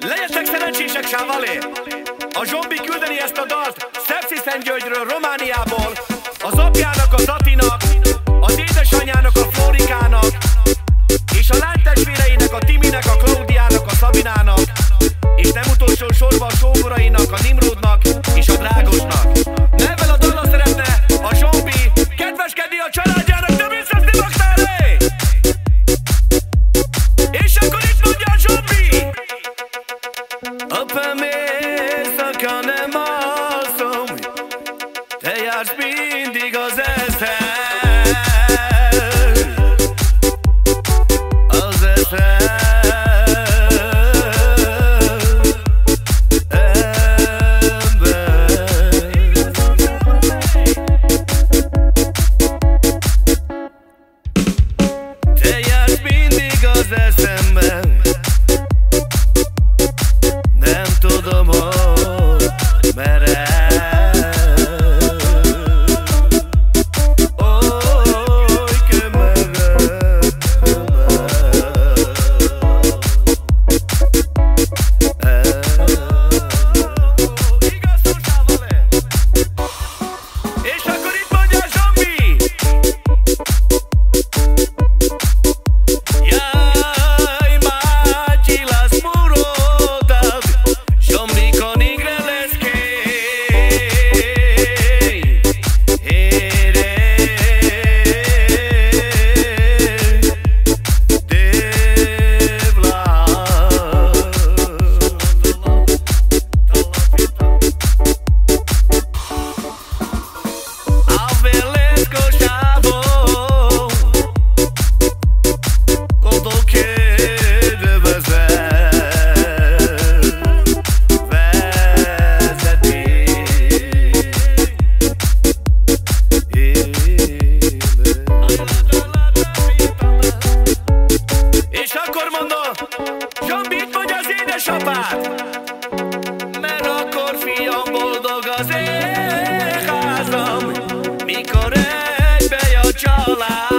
Legyetek szerencsések, Sávalé! A zombi küldeni ezt a dalt Szepszi Györgyről, Romániából, az apjának, az Atinak, az édesanyjának, a touch be. édes apád, mert akkor fiam boldog az én házam, mikor egybe a család.